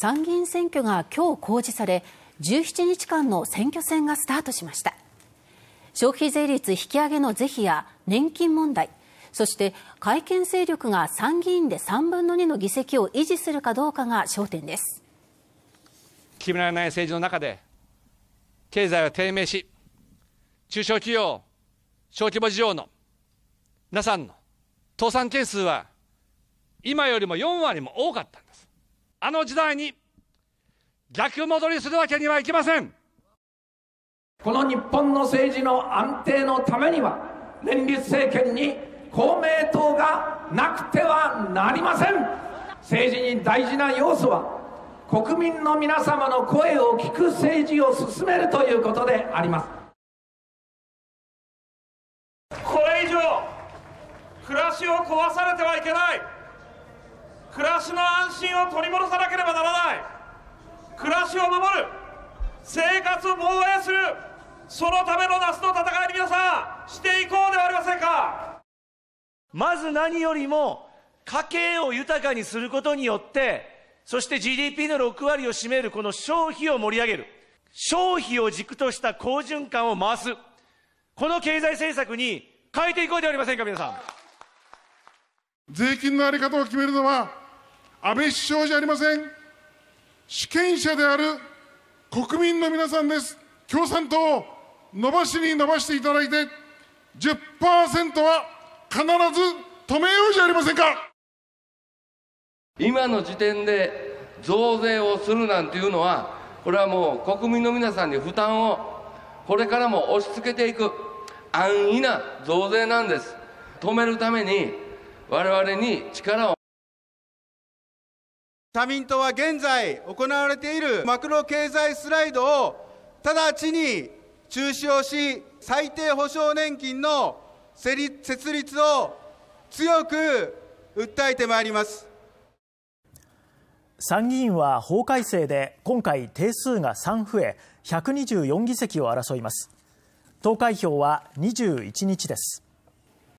参議院選挙が今日公示され17日間の選挙戦がスタートしました。消費税率引き上げの是非や年金問題そして改憲勢力が参議院で3分の2の議席を維持するかどうかが焦点です。決められない政治の中で経済は低迷し中小企業小規模事業の皆さんの倒産件数は今よりも4割も多かった。あの時代に逆戻りするわけにはいきません。この日本の政治の安定のためには連立政権に公明党がなくてはなりません。政治に大事な要素は国民の皆様の声を聞く政治を進めるということであります。これ以上暮らしを壊されてはいけない暮らしの安心を取り戻さなければならない。暮らしを守る。生活を防衛する。そのための夏の戦いに皆さんしていこうではありませんか。まず何よりも家計を豊かにすることによってそして GDP の6割を占めるこの消費を盛り上げる。消費を軸とした好循環を回す。この経済政策に変えていこうではありませんか皆さん。税金の在り方を決めるのは安倍首相じゃありません。主権者である国民の皆さんです。共産党伸ばしに伸ばしていただいて10%は必ず止めようじゃありませんか。今の時点で増税をするなんていうのはこれはもう国民の皆さんに負担をこれからも押し付けていく安易な増税なんです。止めるために我々に力を社民党は現在行われているマクロ経済スライドを直ちに中止をし最低保障年金の設立を強く訴えてまいります。参議院は法改正で今回定数が3増え124議席を争います。投開票は21日です。